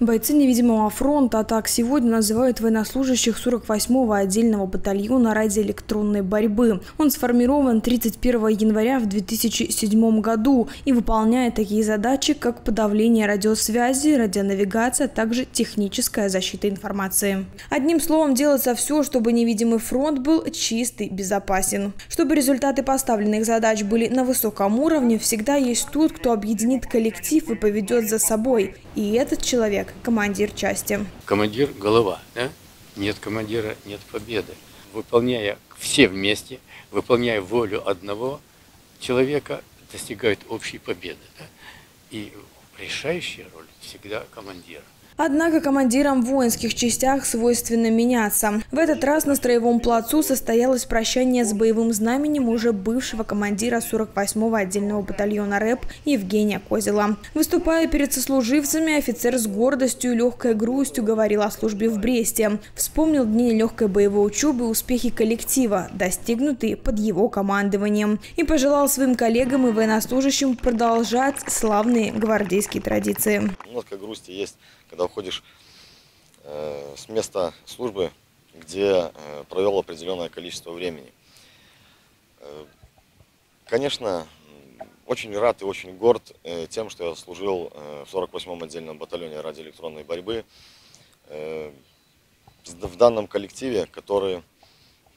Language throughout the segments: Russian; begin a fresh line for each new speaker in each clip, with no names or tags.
Бойцы невидимого фронта так сегодня называют военнослужащих 48-го отдельного батальона радиоэлектронной борьбы. Он сформирован 31 января в 2007 году и выполняет такие задачи, как подавление радиосвязи, радионавигация, а также техническая защита информации. Одним словом, делается все, чтобы невидимый фронт был чистый, безопасен. Чтобы результаты поставленных задач были на высоком уровне, всегда есть тот, кто объединит коллектив и поведет за собой. И этот человек – командир части.
Командир – голова. Да? Нет командира – нет победы. Выполняя все вместе, выполняя волю одного человека, достигают общей победы. Да? И решающая роль всегда командира.
Однако командирам воинских частях свойственно меняться. В этот раз на строевом плацу состоялось прощание с боевым знаменем уже бывшего командира 48-го отдельного батальона РЭП Евгения Козела. Выступая перед сослуживцами, офицер с гордостью и легкой грустью говорил о службе в Бресте. Вспомнил дни легкой боевой учебы и успехи коллектива, достигнутые под его командованием. И пожелал своим коллегам и военнослужащим продолжать славные гвардейские традиции.
Немножко грусти есть когда уходишь э, с места службы, где э, провел определенное количество времени. Э, конечно, очень рад и очень горд э, тем, что я служил э, в 48-м отдельном батальоне радиоэлектронной борьбы. Э, в данном коллективе, который,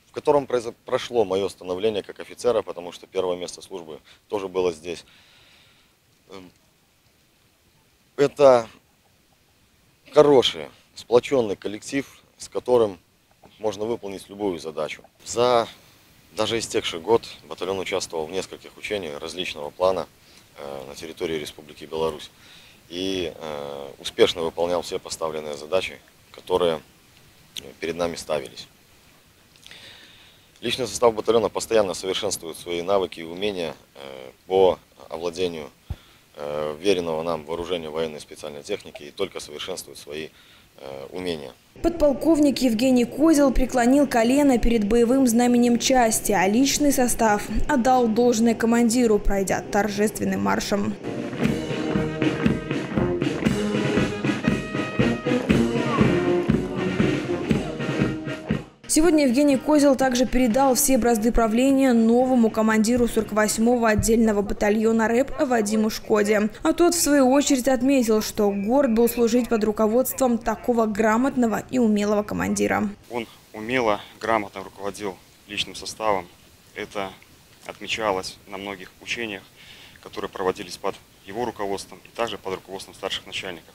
в котором прошло мое становление как офицера, потому что первое место службы тоже было здесь. Эм, это хороший, сплоченный коллектив, с которым можно выполнить любую задачу. За даже истекший год батальон участвовал в нескольких учениях различного плана э, на территории Республики Беларусь и э, успешно выполнял все поставленные задачи, которые перед нами ставились. Личный состав батальона постоянно совершенствует свои навыки и умения э, по овладению веренного нам вооружения военной специальной техники и только совершенствует свои э, умения.
Подполковник Евгений Козел преклонил колено перед боевым знаменем части, а личный состав отдал должное командиру, пройдя торжественным маршем. Сегодня Евгений Козел также передал все бразды правления новому командиру 48-го отдельного батальона РЭП Вадиму Шкоде. А тот, в свою очередь, отметил, что город был служить под руководством такого грамотного и умелого командира.
Он умело, грамотно руководил личным составом. Это отмечалось на многих учениях, которые проводились под его руководством и также под руководством старших начальников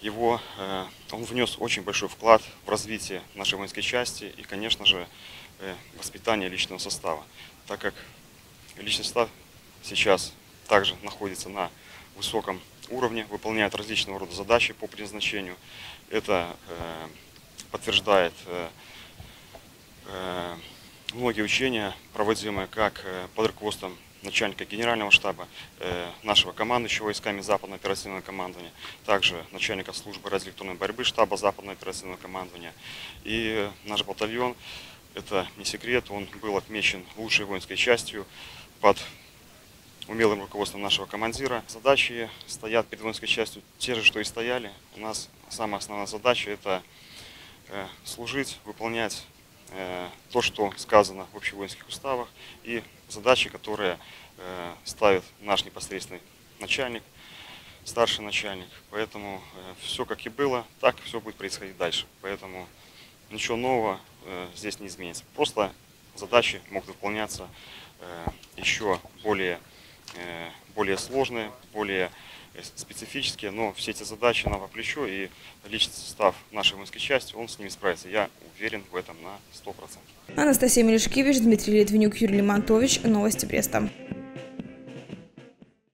его, э, он внес очень большой вклад в развитие нашей воинской части и, конечно же, э, воспитание личного состава, так как личный состав сейчас также находится на высоком уровне, выполняет различного рода задачи по предназначению. Это э, подтверждает многие учения, проводимые как под руководством начальника генерального штаба, э, нашего командующего войсками Западного оперативного командования, также начальника службы радиоэлектронной борьбы штаба Западного оперативного командования. И наш батальон, это не секрет, он был отмечен лучшей воинской частью под умелым руководством нашего командира. Задачи стоят перед воинской частью те же, что и стояли. У нас самая основная задача – это э, служить, выполнять то, что сказано в общевоинских уставах, и задачи, которые э, ставит наш непосредственный начальник, старший начальник. Поэтому э, все как и было, так все будет происходить дальше. Поэтому ничего нового здесь не изменится. Просто задачи могут выполняться еще более, более сложные, более специфические, но все эти задачи нам по плечу, и личный состав нашей воинской части, он с ними справится. Я уверен в этом на 100%.
Анастасия Мелешкевич, Дмитрий Литвинюк, Юрий Лимонтович. Новости Бреста.